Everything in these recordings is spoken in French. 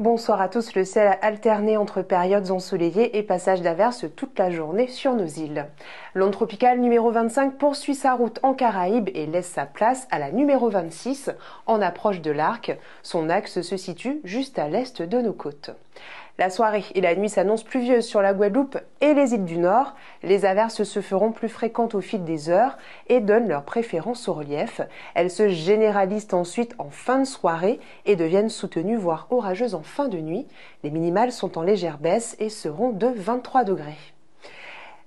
Bonsoir à tous. Le ciel a alterné entre périodes ensoleillées et passages d'averses toute la journée sur nos îles. L'onde tropicale numéro 25 poursuit sa route en Caraïbes et laisse sa place à la numéro 26 en approche de l'arc. Son axe se situe juste à l'est de nos côtes. La soirée et la nuit s'annoncent pluvieuses sur la Guadeloupe et les îles du Nord. Les averses se feront plus fréquentes au fil des heures et donnent leur préférence au relief. Elles se généralisent ensuite en fin de soirée et deviennent soutenues voire orageuses en fin de nuit. Les minimales sont en légère baisse et seront de 23 degrés.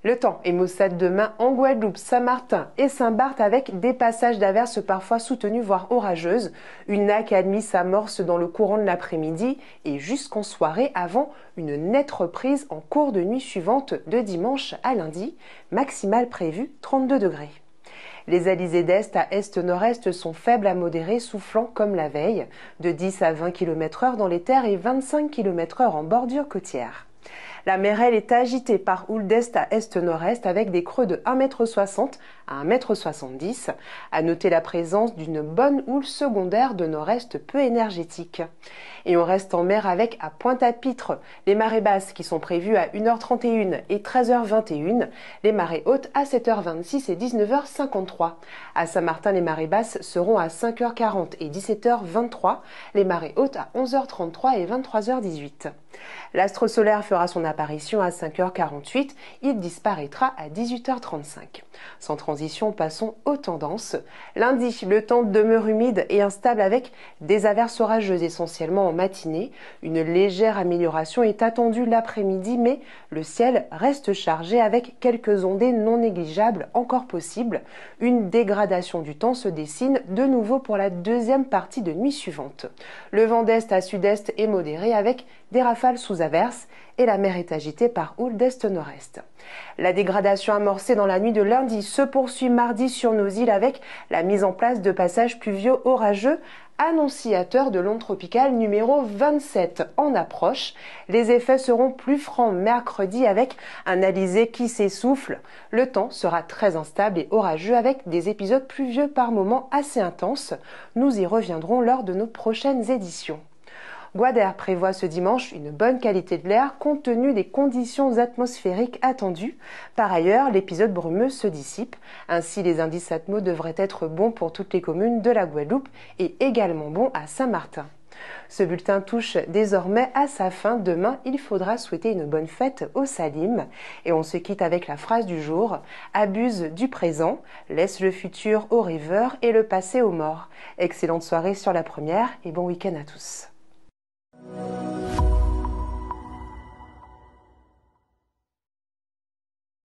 Le temps est maussade demain en Guadeloupe, Saint-Martin et Saint-Barth avec des passages d'averses parfois soutenus voire orageuses. Une naque admise s'amorce dans le courant de l'après-midi et jusqu'en soirée avant une nette reprise en cours de nuit suivante de dimanche à lundi. Maximale prévue 32 degrés. Les alizés d'est à est-nord-est sont faibles à modérés, soufflant comme la veille, de 10 à 20 km heure dans les terres et 25 km heure en bordure côtière. La merelle est agitée par houle d'est à est-nord-est avec des creux de 1,60 m à 1,70 m. À noter la présence d'une bonne houle secondaire de nord-est peu énergétique. Et on reste en mer avec à Pointe-à-Pitre les marées basses qui sont prévues à 1h31 et 13h21, les marées hautes à 7h26 et 19h53. À Saint-Martin, les marées basses seront à 5h40 et 17h23, les marées hautes à 11h33 et 23h18. L'astre solaire fera son apparition à 5h48, il disparaîtra à 18h35. Sans transition, passons aux tendances. Lundi, le temps demeure humide et instable avec des averses orageuses essentiellement en matinée. Une légère amélioration est attendue l'après-midi, mais le ciel reste chargé avec quelques ondées non négligeables encore possibles. Une dégradation du temps se dessine de nouveau pour la deuxième partie de nuit suivante. Le vent d'est à sud-est est modéré avec des rafales sous averse et la mer est agitée par houle d'est-nord-est. La dégradation amorcée dans la nuit de lundi se poursuit mardi sur nos îles avec la mise en place de passages pluvieux orageux annonciateurs de l'onde tropicale numéro 27 en approche. Les effets seront plus francs mercredi avec un alizé qui s'essouffle. Le temps sera très instable et orageux avec des épisodes pluvieux par moments assez intenses. Nous y reviendrons lors de nos prochaines éditions. Guader prévoit ce dimanche une bonne qualité de l'air compte tenu des conditions atmosphériques attendues. Par ailleurs, l'épisode brumeux se dissipe. Ainsi, les indices atmos devraient être bons pour toutes les communes de la Guadeloupe et également bons à Saint-Martin. Ce bulletin touche désormais à sa fin. Demain, il faudra souhaiter une bonne fête au Salim. Et on se quitte avec la phrase du jour. Abuse du présent, laisse le futur aux rêveurs et le passé aux morts. Excellente soirée sur la première et bon week-end à tous.